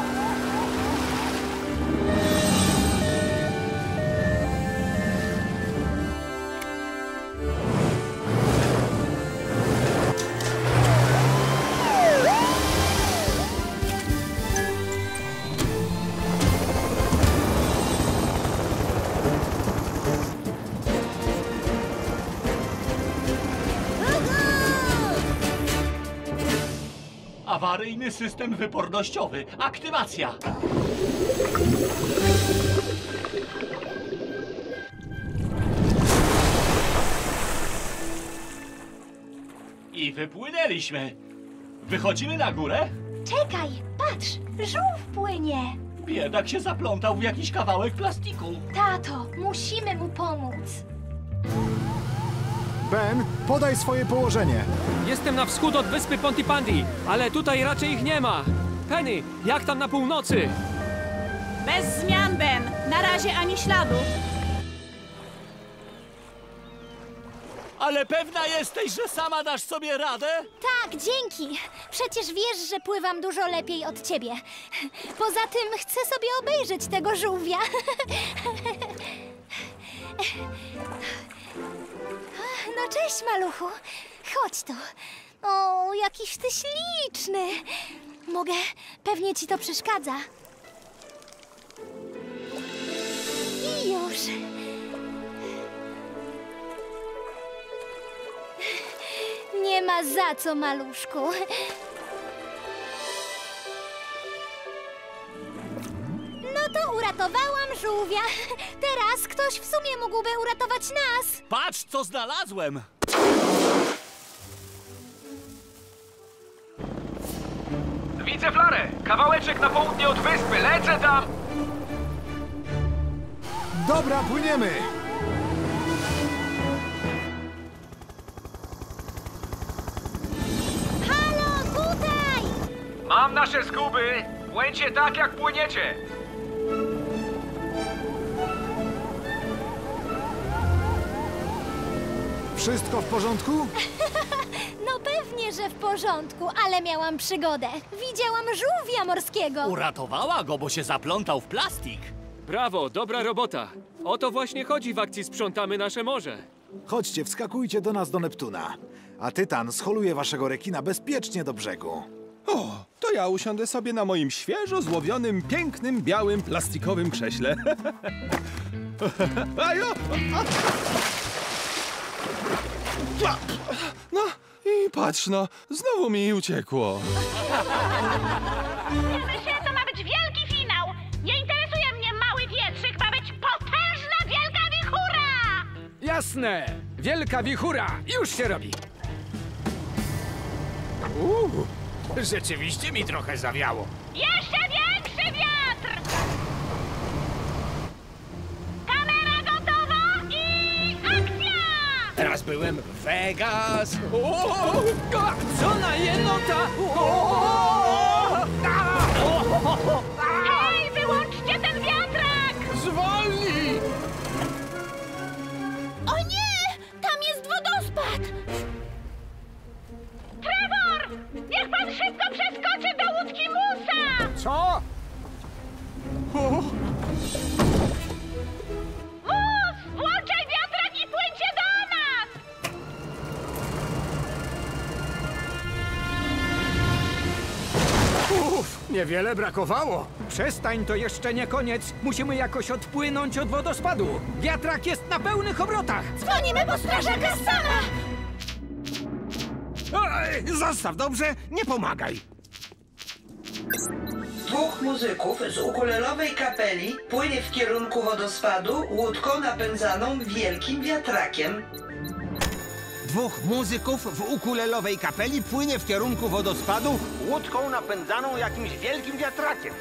Awaryjny system wypornościowy. Aktywacja. I wypłynęliśmy. Wychodzimy na górę? Czekaj, patrz, żółw płynie. Biedak się zaplątał w jakiś kawałek plastiku. Tato, musimy mu pomóc. Ben, podaj swoje położenie. Jestem na wschód od wyspy Pontypandy, ale tutaj raczej ich nie ma. Penny, jak tam na północy? Bez zmian, Ben. Na razie ani śladu. Ale pewna jesteś, że sama dasz sobie radę? Tak, dzięki. Przecież wiesz, że pływam dużo lepiej od ciebie. Poza tym chcę sobie obejrzeć tego żółwia. No cześć, maluchu. Chodź tu. O, jakiś ty śliczny. Mogę, pewnie ci to przeszkadza. I już. Nie ma za co, maluszku. Uratowałam żółwia. Teraz ktoś w sumie mógłby uratować nas. Patrz, co znalazłem! Widzę flarę! Kawałeczek na południe od wyspy, lecę tam! Dobra, płyniemy! Halo, tutaj! Mam nasze skuby! Płyńcie tak, jak płyniecie! Wszystko w porządku? No pewnie, że w porządku, ale miałam przygodę. Widziałam żółwia morskiego. Uratowała go, bo się zaplątał w plastik. Brawo, dobra robota. O to właśnie chodzi w akcji Sprzątamy nasze morze. Chodźcie, wskakujcie do nas do Neptuna. A Tytan scholuje waszego rekina bezpiecznie do brzegu. O, to ja usiądę sobie na moim świeżo złowionym, pięknym, białym, plastikowym krześle. Ajo! A! No i patrz no, znowu mi uciekło. Myślę, to ma być wielki finał. Nie interesuje mnie mały wietrzyk, ma być potężna wielka wichura! Jasne! Wielka wichura! Już się robi! Uuu, rzeczywiście mi trochę zawiało. Jeszcze większy byłem w Vegas. O, a, co na jenota? O, a, o, Hej, niewiele brakowało. Przestań, to jeszcze nie koniec. Musimy jakoś odpłynąć od wodospadu. Wiatrak jest na pełnych obrotach. Dzwonimy po strażaka sama! Ej, zostaw, dobrze? Nie pomagaj. Dwóch muzyków z ukulelowej kapeli płynie w kierunku wodospadu łódką napędzaną wielkim wiatrakiem. Dwóch muzyków w ukulelowej kapeli płynie w kierunku wodospadu łódką napędzaną jakimś wielkim wiatrakiem.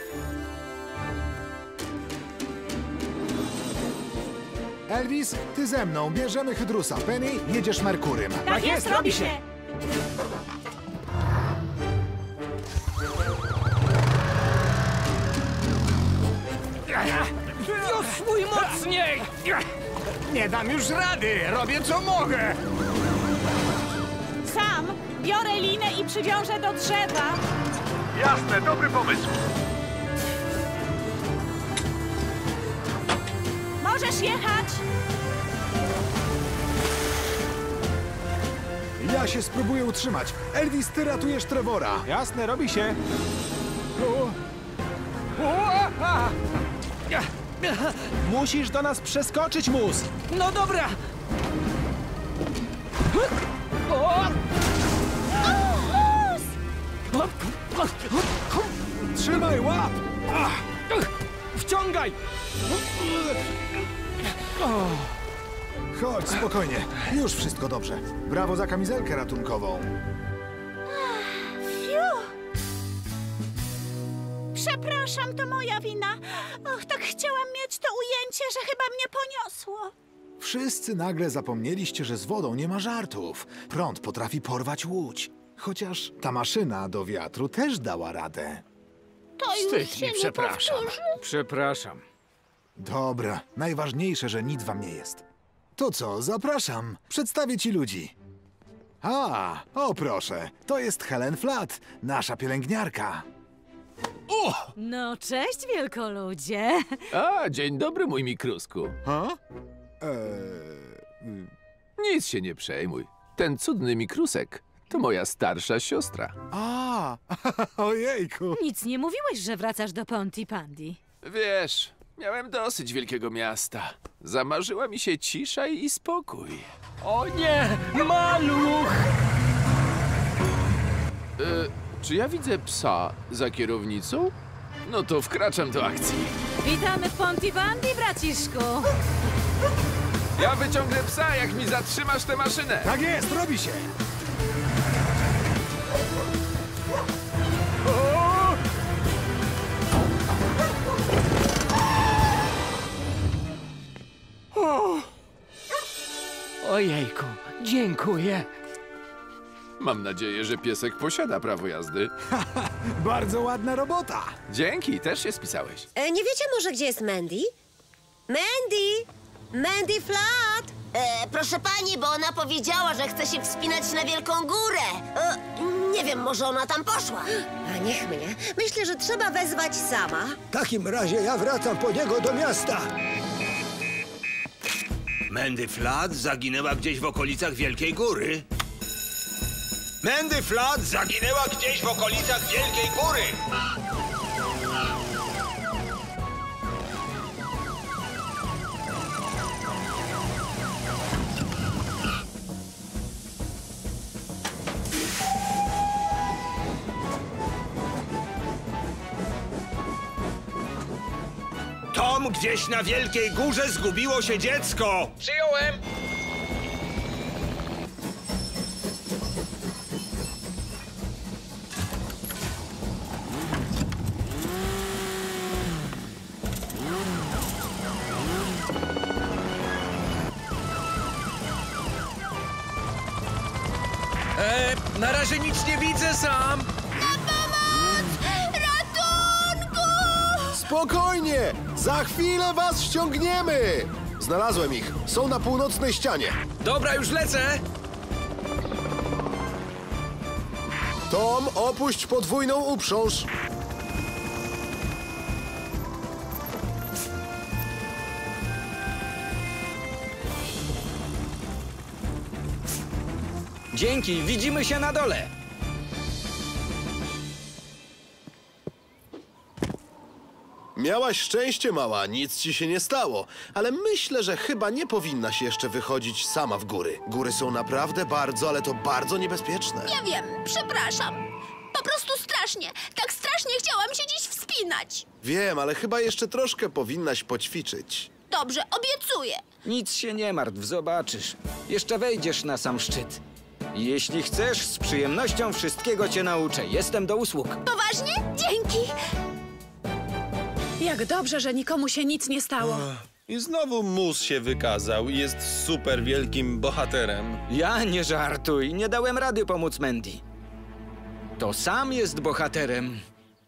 Elvis, ty ze mną, bierzemy Hydrusa. Penny, jedziesz Merkurym. Tak jest, robi się! Już mocniej! Nie dam już rady, robię co mogę. Sam biorę linę i przywiążę do drzewa. Jasne, dobry pomysł. Możesz jechać! Ja się spróbuję utrzymać. Elvis, ty ratujesz Trevora. Jasne, robi się. Musisz do nas przeskoczyć, mus. No dobra! Trzymaj łap! Wciągaj! Chodź, spokojnie. Już wszystko dobrze. Brawo za kamizelkę ratunkową. Fiu! Przepraszam, to moja wina. Och, tak chciałam mieć to ujęcie, że chyba mnie poniosło. Wszyscy nagle zapomnieliście, że z wodą nie ma żartów. Prąd potrafi porwać łódź. Chociaż ta maszyna do wiatru też dała radę. To już się mi, nie przepraszam. powtórzy. Przepraszam. Dobra, najważniejsze, że nic wam nie jest. To co, zapraszam. Przedstawię ci ludzi. A, o proszę, to jest Helen Flat, nasza pielęgniarka. No, cześć, wielkoludzie. A, dzień dobry, mój mikrusku. Ha? Eee, Nic się nie przejmuj. Ten cudny mikrusek to moja starsza siostra. A, ojejku. Nic nie mówiłeś, że wracasz do Ponty Pandy. Wiesz, miałem dosyć wielkiego miasta. Zamarzyła mi się cisza i spokój. O nie! Maluch! E, czy ja widzę psa za kierownicą? No to wkraczam do akcji. Witamy w Ponty Pandy, braciszku. Ja wyciągnę psa, jak mi zatrzymasz tę maszynę. Tak jest, robi się. Ojejku, dziękuję. Mam nadzieję, że piesek posiada prawo jazdy. Bardzo ładna robota. Dzięki, też się spisałeś. E, nie wiecie może, gdzie jest Mandy? Mandy! Mandy Flat! E, proszę pani, bo ona powiedziała, że chce się wspinać na wielką górę. E, nie wiem, może ona tam poszła. A niech mnie. Myślę, że trzeba wezwać sama. W takim razie ja wracam po niego do miasta. Mandy Flat zaginęła gdzieś w okolicach Wielkiej Góry. Mandy Flat zaginęła gdzieś w okolicach Wielkiej Góry. Gdzieś na Wielkiej Górze zgubiło się dziecko. Przyjąłem! E, na razie nic nie widzę sam. Spokojnie! Za chwilę was ściągniemy! Znalazłem ich. Są na północnej ścianie. Dobra, już lecę. Tom, opuść podwójną uprząż. Dzięki, widzimy się na dole. Miałaś szczęście, mała, nic ci się nie stało. Ale myślę, że chyba nie powinnaś jeszcze wychodzić sama w góry. Góry są naprawdę bardzo, ale to bardzo niebezpieczne. Ja wiem, przepraszam. Po prostu strasznie. Tak strasznie chciałam się dziś wspinać. Wiem, ale chyba jeszcze troszkę powinnaś poćwiczyć. Dobrze, obiecuję. Nic się nie martw, zobaczysz. Jeszcze wejdziesz na sam szczyt. Jeśli chcesz, z przyjemnością wszystkiego cię nauczę. Jestem do usług. Poważnie? Jak dobrze, że nikomu się nic nie stało. I znowu mus się wykazał i jest super wielkim bohaterem. Ja nie żartuj, nie dałem rady pomóc Mandy. To sam jest bohaterem.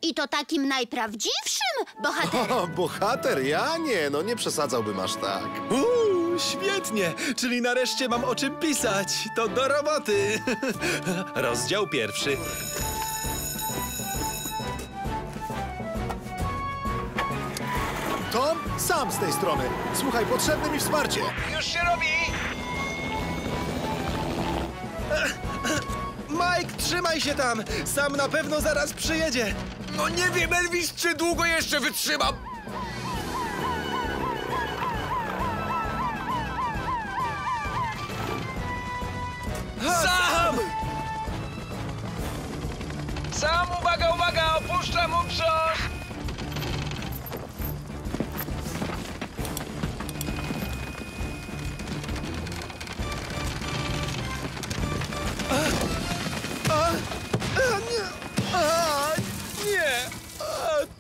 I to takim najprawdziwszym bohaterem. O, bohater? Ja nie, no nie przesadzałbym aż tak. Uuu, świetnie! Czyli nareszcie mam o czym pisać. To do roboty. Rozdział pierwszy. Tom, sam z tej strony. Słuchaj, potrzebne mi wsparcie. Już się robi! Mike, trzymaj się tam! Sam na pewno zaraz przyjedzie. No nie wiem, Elvis, czy długo jeszcze wytrzymam. Sam! Sam, uwaga, uwaga, opuszczam uprząż!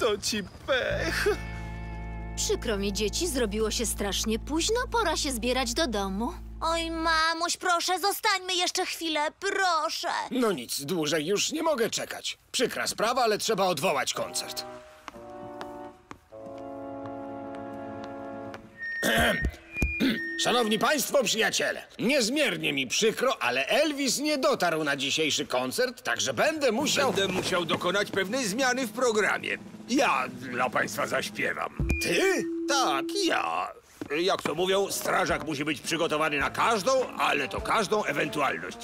To ci pech. Przykro mi, dzieci, zrobiło się strasznie późno, pora się zbierać do domu. Oj, mamuś, proszę, zostańmy jeszcze chwilę, proszę. No nic, dłużej już nie mogę czekać. Przykra sprawa, ale trzeba odwołać koncert. Szanowni Państwo, przyjaciele, niezmiernie mi przykro, ale Elvis nie dotarł na dzisiejszy koncert, także będę musiał... Będę musiał dokonać pewnej zmiany w programie. Ja dla Państwa zaśpiewam. Ty? Tak, ja. Jak to mówią, strażak musi być przygotowany na każdą, ale to każdą ewentualność.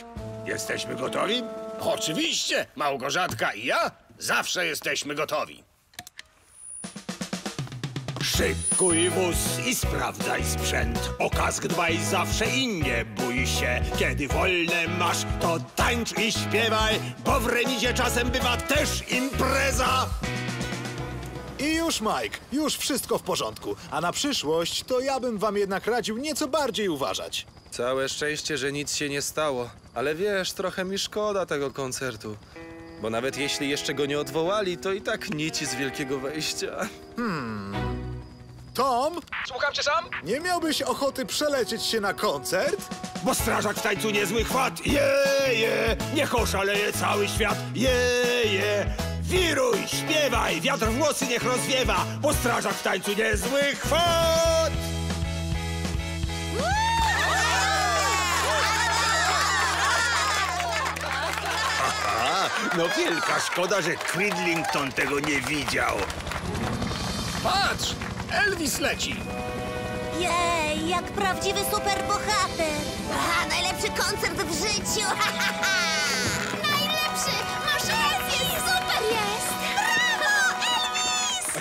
Jesteśmy gotowi? Oczywiście, Małgorzatka i ja zawsze jesteśmy gotowi. Szykuj wóz i sprawdzaj sprzęt. O kask dbaj zawsze i nie bój się. Kiedy wolne masz, to tańcz i śpiewaj, bo w remizie czasem bywa też impreza. I już, Mike, już wszystko w porządku. A na przyszłość to ja bym wam jednak radził nieco bardziej uważać. Całe szczęście, że nic się nie stało. Ale wiesz, trochę mi szkoda tego koncertu. Bo nawet jeśli jeszcze go nie odwołali, to i tak nic z wielkiego wejścia. Hmm. Tom? Słucham cię sam? Nie miałbyś ochoty przelecieć się na koncert? Bo strażak w tańcu niezły chwat. Je, je, niech oszaleje cały świat. Je, je. Wiruj, śpiewaj, wiatr włosy niech rozwiewa, bo strażak w tańcu niezły chwat. No wielka szkoda, że Cridlington tego nie widział. Patrz, Elvis leci. Jej, jak prawdziwy superbohater. Aha, najlepszy koncert w życiu. Najlepszy!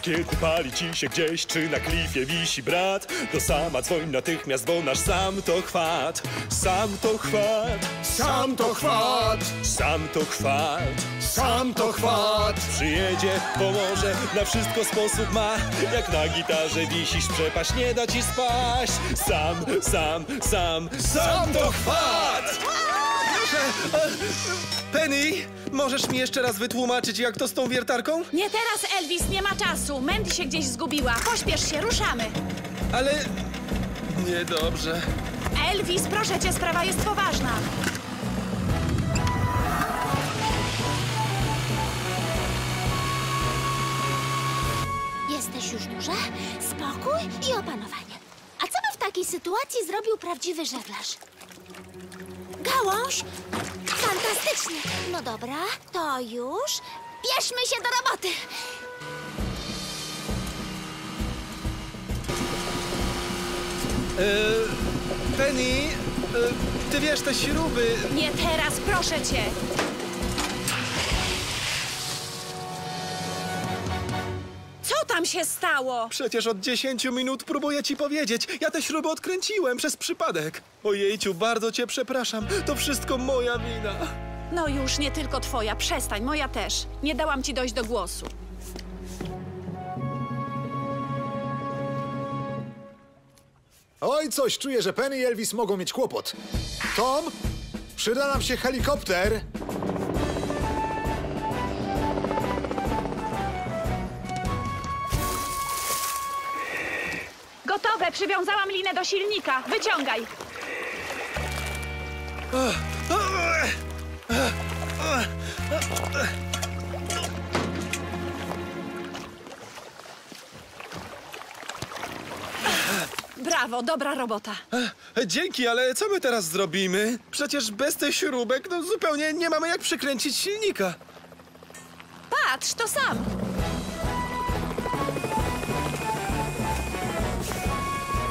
kiedy pali ci się gdzieś, czy na klifie wisi brat, to sama dzwoń natychmiast, bo nasz sam to chwat. Sam to chwat. Sam to chwat. Sam to chwat. Sam to chwat. Przyjedzie, pomoże, na wszystko sposób ma. Jak na gitarze wisisz, przepaść nie da ci spaść. Sam, sam, sam, sam to chwat! Penny, możesz mi jeszcze raz wytłumaczyć, jak to z tą wiertarką? Nie teraz, Elvis, nie ma czasu. Mandy się gdzieś zgubiła. Pośpiesz się, ruszamy. Ale... Niedobrze. Elvis, proszę cię, sprawa jest poważna. Jesteś już duża, spokój i opanowanie. A co by w takiej sytuacji zrobił prawdziwy żeglarz? Gałąź? Fantastycznie. No dobra, to już. Bierzmy się do roboty. E, Penny, e, ty wiesz, te śruby... Nie teraz, proszę cię. Co tam się stało? Przecież od 10 minut próbuję ci powiedzieć. Ja te śruby odkręciłem przez przypadek. Ojejciu, bardzo cię przepraszam. To wszystko moja wina. No już, nie tylko twoja. Przestań, moja też. Nie dałam ci dojść do głosu. Oj, coś czuję, że Penny i Elvis mogą mieć kłopot. Tom, przyda nam się helikopter. Gotowe, przywiązałam linę do silnika. Wyciągaj. Brawo, dobra robota. Dzięki, ale co my teraz zrobimy? Przecież bez tych śrubek no, zupełnie nie mamy jak przykręcić silnika. Patrz, to sam.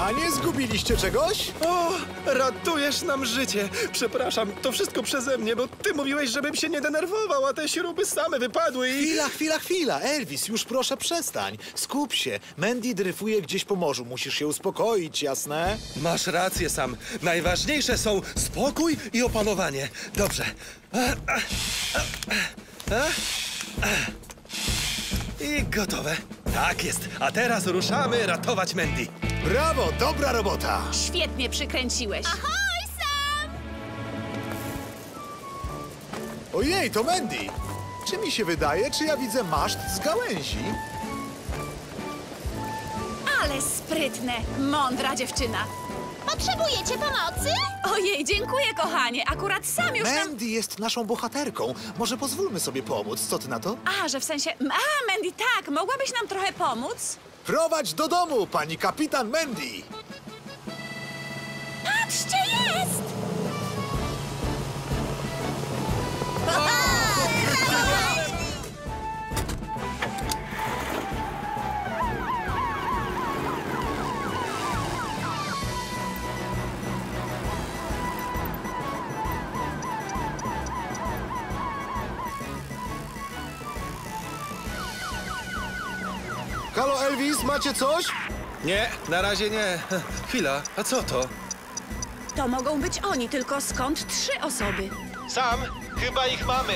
A nie zgubiliście czegoś? O, ratujesz nam życie. Przepraszam, to wszystko przeze mnie, bo ty mówiłeś, żebym się nie denerwował, a te śruby same wypadły i... Chwila, chwila, chwila. Elvis, już proszę przestań. Skup się. Mandy dryfuje gdzieś po morzu. Musisz się uspokoić, jasne? Masz rację, Sam. Najważniejsze są spokój i opanowanie. Dobrze. I gotowe. Tak jest. A teraz ruszamy ratować Mandy. Brawo, dobra robota. Świetnie przykręciłeś. Ahoj, Sam! Ojej, to Mandy. Czy mi się wydaje, czy ja widzę maszt z gałęzi? Ale sprytne, mądra dziewczyna. Potrzebujecie pomocy? Ojej, dziękuję, kochanie. Akurat sam już nam... Mandy jest naszą bohaterką. Może pozwólmy sobie pomóc. Co ty na to? A, że w sensie... A, Mandy, tak, mogłabyś nam trochę pomóc? Prowadź do domu, pani kapitan Mandy. Patrzcie, jest! Halo, Elvis, macie coś? Nie, na razie nie. Chwila, a co to? To mogą być oni, tylko skąd trzy osoby? Sam, chyba ich mamy.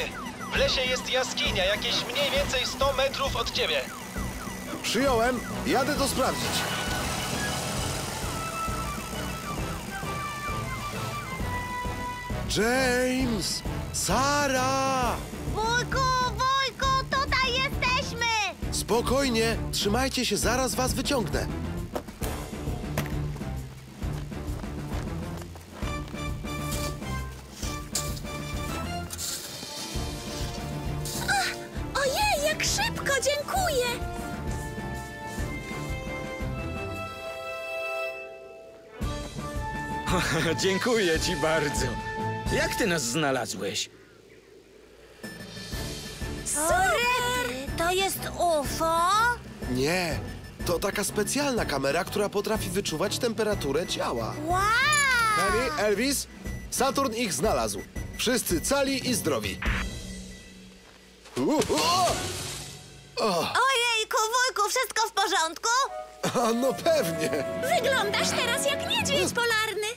W lesie jest jaskinia, jakieś mniej więcej 100 metrów od ciebie. Przyjąłem. Jadę to sprawdzić. James! Sara! Wujku! Spokojnie, trzymajcie się, zaraz was wyciągnę. Ojej, jak szybko, dziękuję! Dziękuję ci bardzo. Jak ty nas znalazłeś? UFO? Nie, to taka specjalna kamera, która potrafi wyczuwać temperaturę ciała. Wow! Penny, Elvis, Saturn ich znalazł. Wszyscy cali i zdrowi. U, o! O, Ojejku, wujku, wszystko w porządku? a no pewnie. Wyglądasz teraz jak niedźwiedź polarny.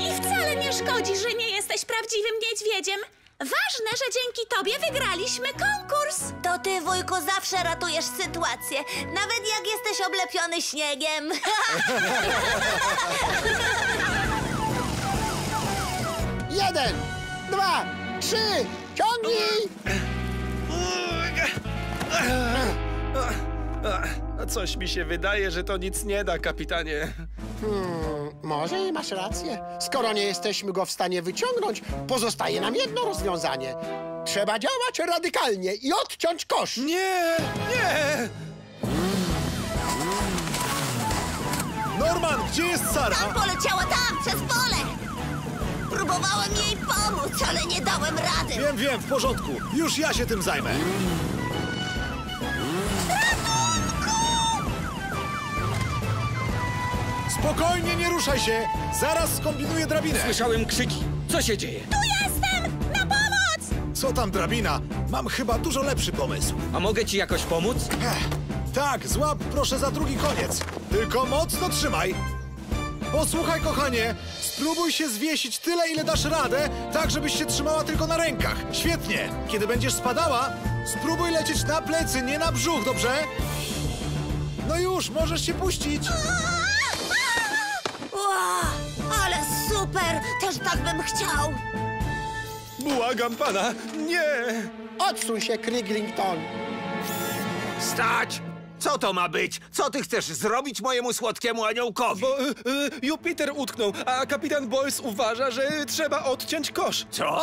I wcale nie szkodzi, że nie jesteś prawdziwym niedźwiedziem. Ważne, że dzięki tobie wygraliśmy konkurs. To ty, wujku, zawsze ratujesz sytuację, nawet jak jesteś oblepiony śniegiem. Jeden, dwa, trzy, ciągnij! A coś mi się wydaje, że to nic nie da, kapitanie. Hmm, może i masz rację. Skoro nie jesteśmy go w stanie wyciągnąć, pozostaje nam jedno rozwiązanie. Trzeba działać radykalnie i odciąć kosz. Nie, nie! Norman, gdzie jest Sara? Tam poleciała tam, przez pole! Próbowałem jej pomóc, ale nie dałem rady. Wiem, wiem, w porządku. Już ja się tym zajmę. Spokojnie, nie ruszaj się. Zaraz skombinuję drabinę. Słyszałem krzyki. Co się dzieje? Tu jestem! Na pomoc! Co tam drabina? Mam chyba dużo lepszy pomysł. A mogę ci jakoś pomóc? Ech, tak, złap proszę za drugi koniec. Tylko mocno trzymaj. Posłuchaj, kochanie, spróbuj się zwiesić tyle, ile dasz radę, tak żebyś się trzymała tylko na rękach. Świetnie. Kiedy będziesz spadała, spróbuj lecieć na plecy, nie na brzuch, dobrze? No już, możesz się puścić. Super! Też tak bym chciał. Błagam pana, nie! Odsuń się, Kriglington. Stać! Co to ma być? Co ty chcesz zrobić mojemu słodkiemu aniołkowi? Bo y, y, Jupiter utknął, a kapitan Boyce uważa, że trzeba odciąć kosz. Co?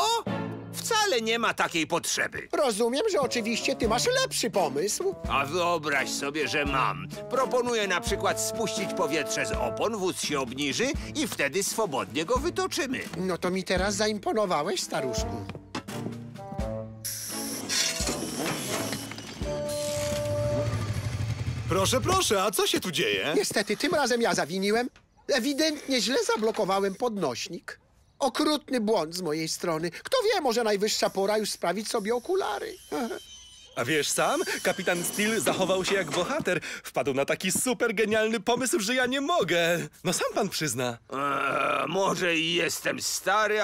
Wcale nie ma takiej potrzeby. Rozumiem, że oczywiście ty masz lepszy pomysł. A wyobraź sobie, że mam. Proponuję na przykład spuścić powietrze z opon, wóz się obniży i wtedy swobodnie go wytoczymy. No to mi teraz zaimponowałeś, staruszku. Proszę, proszę, a co się tu dzieje? Niestety, tym razem ja zawiniłem. Ewidentnie źle zablokowałem podnośnik. Okrutny błąd z mojej strony. Kto wie, może najwyższa pora już sprawić sobie okulary. A wiesz sam, kapitan Steel zachował się jak bohater. Wpadł na taki super genialny pomysł, że ja nie mogę. No sam pan przyzna. Eee, może i jestem stary,